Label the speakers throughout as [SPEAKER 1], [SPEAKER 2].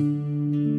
[SPEAKER 1] Música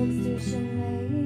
[SPEAKER 1] substation way.